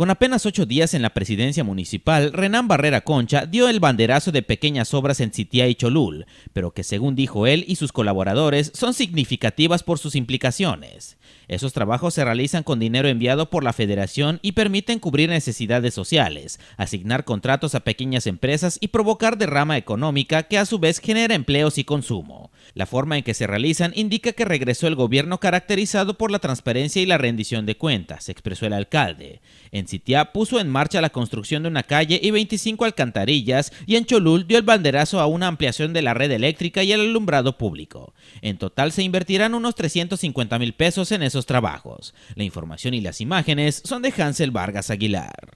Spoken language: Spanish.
Con apenas ocho días en la presidencia municipal, Renán Barrera Concha dio el banderazo de pequeñas obras en Sitiá y Cholul, pero que según dijo él y sus colaboradores son significativas por sus implicaciones. Esos trabajos se realizan con dinero enviado por la federación y permiten cubrir necesidades sociales, asignar contratos a pequeñas empresas y provocar derrama económica que a su vez genera empleos y consumo. La forma en que se realizan indica que regresó el gobierno caracterizado por la transparencia y la rendición de cuentas, expresó el alcalde. En Sitiá puso en marcha la construcción de una calle y 25 alcantarillas y en Cholul dio el banderazo a una ampliación de la red eléctrica y el alumbrado público. En total se invertirán unos 350 mil pesos en esos trabajos. La información y las imágenes son de Hansel Vargas Aguilar.